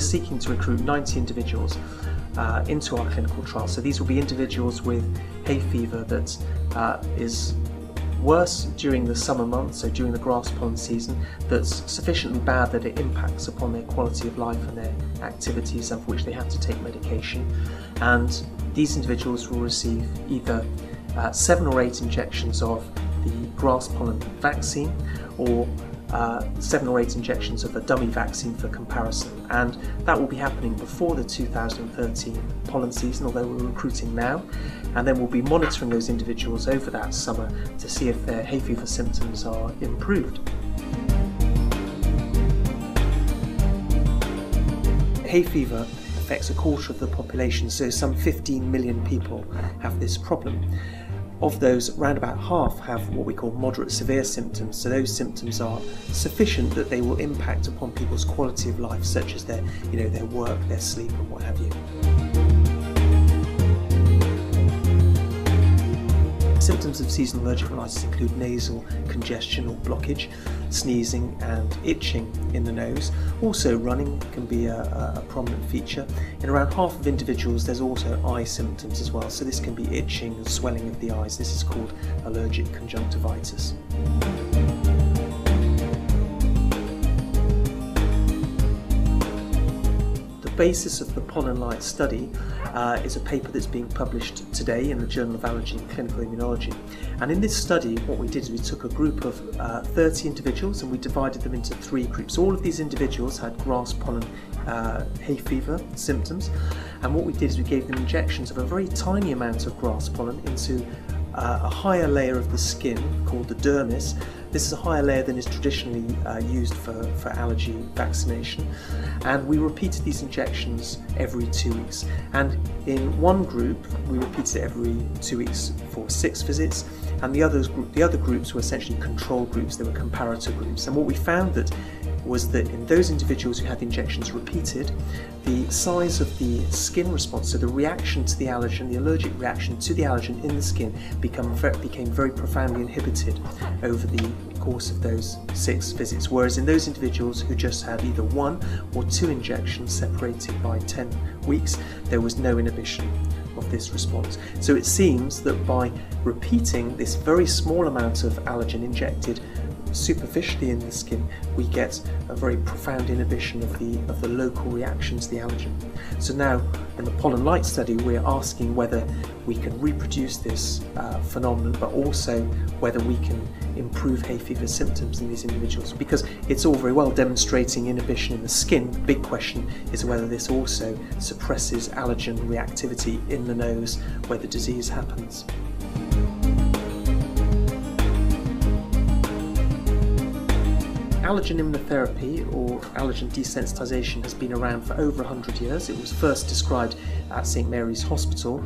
seeking to recruit 90 individuals uh, into our clinical trial. So these will be individuals with hay fever that uh, is worse during the summer months, so during the grass pollen season, that's sufficiently bad that it impacts upon their quality of life and their activities and for which they have to take medication. And these individuals will receive either uh, seven or eight injections of the grass pollen vaccine or uh, seven or eight injections of a dummy vaccine for comparison. And that will be happening before the 2013 pollen season, although we're recruiting now. And then we'll be monitoring those individuals over that summer to see if their hay fever symptoms are improved. Hay fever affects a quarter of the population, so some 15 million people have this problem. Of those, around about half have what we call moderate severe symptoms. So those symptoms are sufficient that they will impact upon people's quality of life, such as their, you know, their work, their sleep, and what have you. Symptoms of seasonal allergic rhinitis include nasal congestion or blockage, sneezing and itching in the nose. Also running can be a, a, prominent feature. In around half of individuals there's also eye symptoms as well, so this can be itching and swelling of the eyes. This is called allergic conjunctivitis. Basis of the pollen light study uh, is a paper that's being published today in the Journal of Allergy and Clinical Immunology. And in this study, what we did is we took a group of uh, 30 individuals and we divided them into three groups. All of these individuals had grass pollen uh, hay fever symptoms, and what we did is we gave them injections of a very tiny amount of grass pollen into uh, a higher layer of the skin called the dermis. This is a higher layer than is traditionally uh, used for, for allergy vaccination. And we repeated these injections every two weeks. And in one group, we repeated it every two weeks for six visits. And the, others, the other groups were essentially control groups, they were comparator groups. And what we found that was that in those individuals who had the injections repeated, the size of the skin response, so the reaction to the allergen, the allergic reaction to the allergen in the skin, become, became very profoundly inhibited over the course of those six visits. Whereas in those individuals who just had either one or two injections separated by 10 weeks, there was no inhibition of this response. So it seems that by repeating this very small amount of allergen injected superficially in the skin, we get a very profound inhibition of the, of the local reaction to the allergen. So now, in the pollen light study, we're asking whether we can reproduce this uh, phenomenon, but also whether we can improve hay fever symptoms in these individuals. Because it's all very well demonstrating inhibition in the skin, the big question is whether this also suppresses allergen reactivity in the nose where the disease happens. Allergen immunotherapy or allergen desensitization has been around for over 100 years. It was first described at St Mary's Hospital,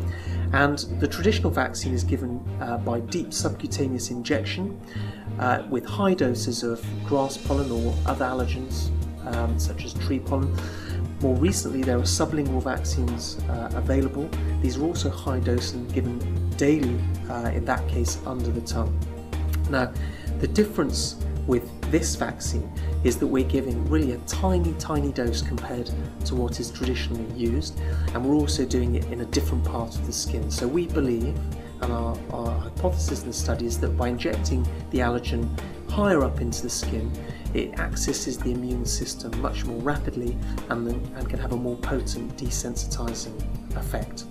and the traditional vaccine is given uh, by deep subcutaneous injection uh, with high doses of grass pollen or other allergens um, such as tree pollen. More recently, there are sublingual vaccines uh, available. These are also high dose and given daily, uh, in that case, under the tongue. Now, the difference with this vaccine is that we're giving really a tiny, tiny dose compared to what is traditionally used, and we're also doing it in a different part of the skin. So we believe, and our, our hypothesis in the study is that by injecting the allergen higher up into the skin, it accesses the immune system much more rapidly and, then, and can have a more potent desensitizing effect.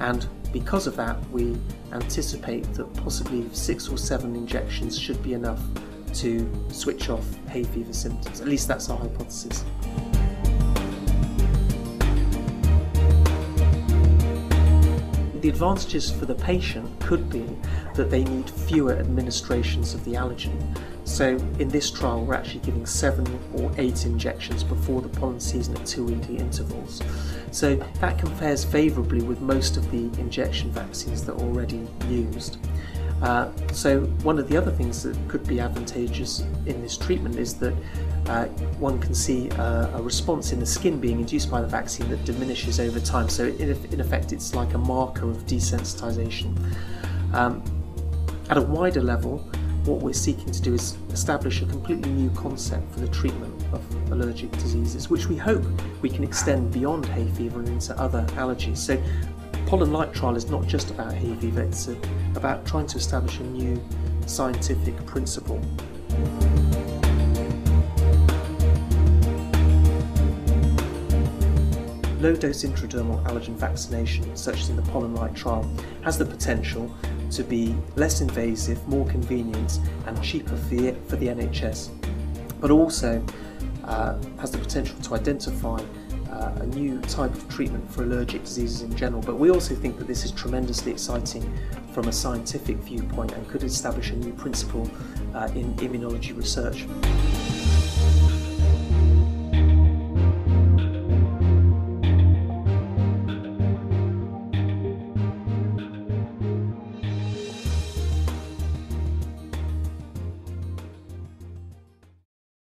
And because of that, we anticipate that possibly six or seven injections should be enough to switch off hay fever symptoms. At least that's our hypothesis. The advantages for the patient could be that they need fewer administrations of the allergen. So in this trial, we're actually giving seven or eight injections before the pollen season at two weekly intervals. So that compares favourably with most of the injection vaccines that are already used. Uh, so one of the other things that could be advantageous in this treatment is that uh, one can see a, a, response in the skin being induced by the vaccine that diminishes over time. So in, in effect, it's like a marker of desensitization. Um, at a wider level, what we're seeking to do is establish a completely new concept for the treatment of allergic diseases, which we hope we can extend beyond hay fever and into other allergies. So, pollen light trial is not just about hay fever; it's about trying to establish a new scientific principle. low dose intradermal allergen vaccination, such as in the Pollen Light trial, has the potential to be less invasive, more convenient, and cheaper for the, for the NHS, but also uh, has the potential to identify uh, a new type of treatment for allergic diseases in general. But we also think that this is tremendously exciting from a scientific viewpoint and could establish a new principle uh, in immunology research.